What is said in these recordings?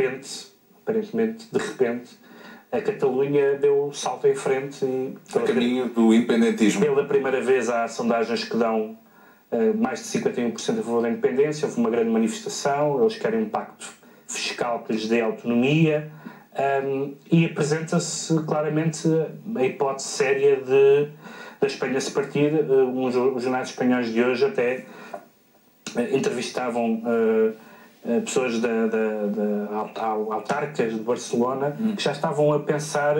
repente, aparentemente de repente, a Catalunha deu um salto em frente e a caminho do independentismo. Pela primeira vez há sondagens que dão uh, mais de 51% a favor da independência, houve uma grande manifestação, eles querem um pacto fiscal que lhes dê autonomia um, e apresenta-se claramente a hipótese séria de da Espanha se partir. Uh, os jornais espanhóis de hoje até uh, entrevistavam pessoas da, da, da, autarcas de Barcelona hum. que já estavam a pensar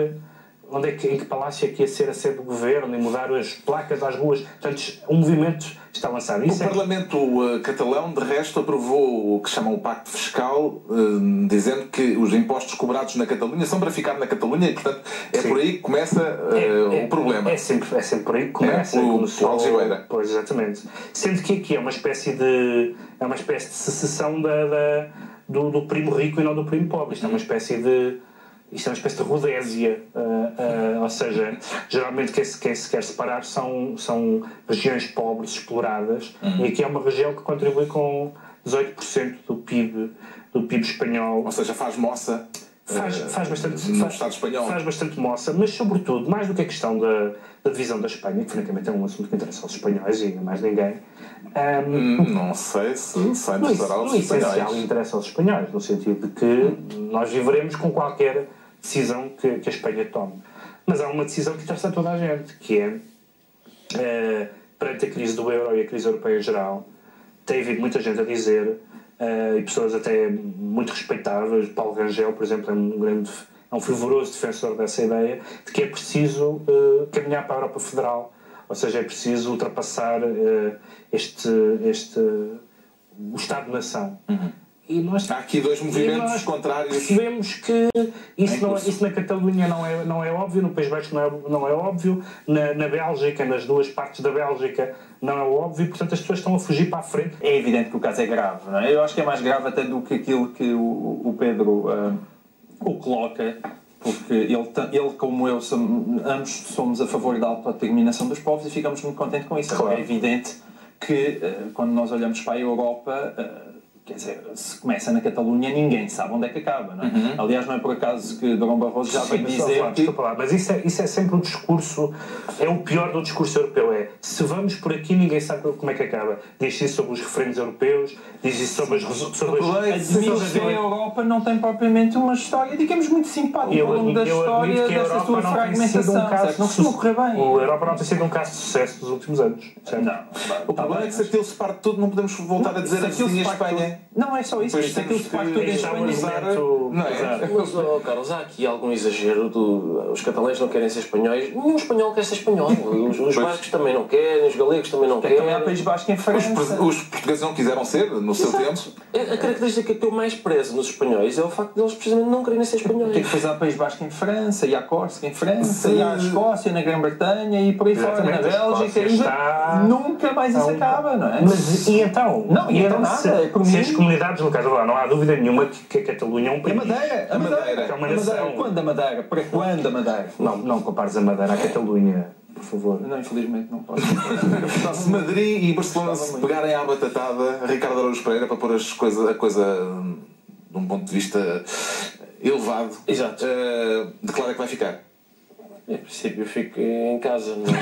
onde é que, em que palácio é que ia ser a sede do governo e mudar as placas às ruas. Portanto, um movimento está lançado. Isso o é... Parlamento uh, catalão, de resto, aprovou o que chamam o Pacto Fiscal, uh, dizendo que os impostos cobrados na Catalunha são para ficar na Catalunha e, portanto, é Sim. por aí que começa uh, é, é, o problema. É sempre, é sempre por aí que começa. É, o, começou, o Pois, exatamente. Sendo que aqui é uma espécie de, é uma espécie de secessão da, da do, do primo rico e não do primo pobre. Isto é uma espécie de isto é uma espécie de rodésia, uh, uh, ou seja, geralmente quem se, quem se quer separar são, são regiões pobres, exploradas, uhum. e aqui é uma região que contribui com 18% do PIB, do PIB espanhol. Ou seja, faz moça. Faz, faz bastante no faz, Estado espanhol. Faz bastante moça, mas sobretudo, mais do que a questão da, da divisão da Espanha, que francamente é um assunto que interessa aos espanhóis e a mais ninguém. Um, hum, não sei se sai no, aos no essencial interessa aos espanhóis, no sentido de que nós viveremos com qualquer decisão que, que a Espanha tome. Mas há uma decisão que interessa a toda a gente, que é, uh, perante a crise do euro e a crise europeia em geral, tem havido muita gente a dizer, uh, e pessoas até muito respeitáveis, Paulo Rangel, por exemplo, é um grande é um fervoroso defensor dessa ideia, de que é preciso uh, caminhar para a Europa Federal, ou seja, é preciso ultrapassar este, este o Estado-nação. Uhum. E nós, Há aqui dois movimentos contrários. Percebemos que isso, não, isso na Catalunha não é, não é óbvio, no País Basco não é, não é óbvio, na, na Bélgica, nas duas partes da Bélgica, não é óbvio, portanto as pessoas estão a fugir para a frente. É evidente que o caso é grave, não é? Eu acho que é mais grave até do que aquilo que o, o Pedro uh, o coloca, porque ele, ele como eu, somos, ambos somos a favor da autodeterminação dos povos e ficamos muito contentes com isso. Claro. É evidente que uh, quando nós olhamos para a Europa. Uh, quer dizer, se começa na Catalunha, ninguém sabe onde é que acaba, não é? Uhum. Aliás, não é por acaso que Durão Barroso já vem dizer que... Desculpa mas isso é, isso é sempre um discurso, é o pior do discurso europeu, é se vamos por aqui, ninguém sabe como é que acaba. Diz isso sobre os referendos europeus, diz isso sobre as... Sobre as Admito que a Europa não tem propriamente uma história, digamos, muito simpática ao longo da história dessa sua fragmentação, um caso não costuma correr bem. A Europa não tem sido um caso de sucesso dos últimos anos. Certo? Não. O problema é que se aquilo se parte tudo, não podemos voltar a dizer a Espanha não é só isso, pois é aquilo que faz tudo em Espanha. Não é? Mas, oh, Carlos, há aqui algum exagero do. Os catalães não querem ser espanhóis. Nenhum espanhol quer ser espanhol. Os, os bascos também não querem, os galegos também não querem. Também há País Basco em França. Os, os, portugueses não quiseram ser, no seu tempo. A característica que eu mais prezo nos espanhóis é o facto de eles precisamente não quererem ser espanhóis. Tem que fazer País Basco em França, e há Córcega em França, e há a Escócia na Grã-Bretanha e por aí fora, na Bélgica. Está... Nunca mais isso acaba, não é? Mas e então? Não, e então nada. Se, se as comunidades locais lá, não há dúvida nenhuma que a Catalunha é um país. A Madeira, a Madeira, é uma nação. Quando a Madeira? Para quando a Madeira? Não, não compares a Madeira à Catalunha. Por favor. Não, infelizmente não posso. se Madrid e Barcelona se pegarem à batatada, Ricardo Araújo Pereira, para pôr as coisa, a coisa de um ponto de vista elevado, Exato. Uh, declara que vai ficar. Em princípio, fico em casa. Não...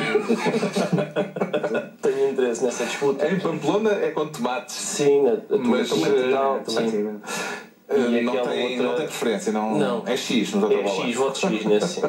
Tenho interesse nessa disputa. Em Pamplona é com tomates. Sim, a, a mas total, também. Uh, não, tem, outra... não tem preferência, não, não. é X, não É X, voto X nesse sim.